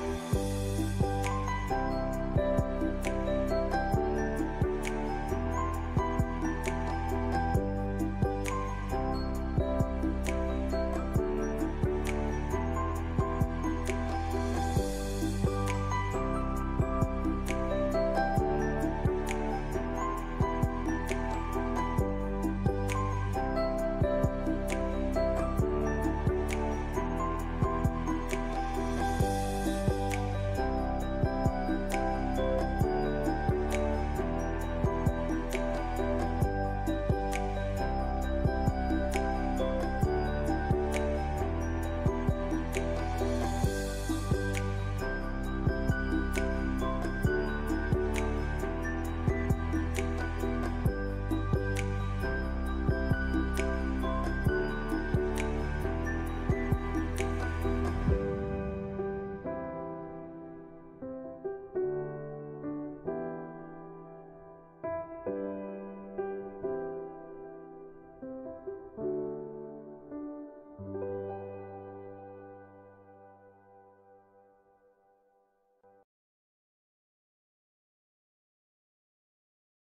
Música